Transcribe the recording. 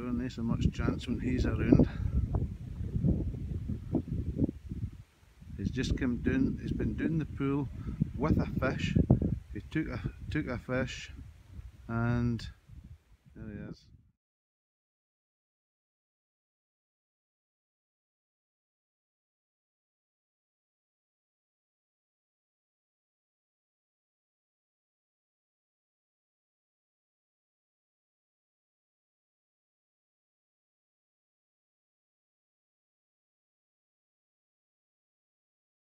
Doing this so much chance when he's around. He's just come down, he's been down the pool with a fish. He took a took a fish and there he is.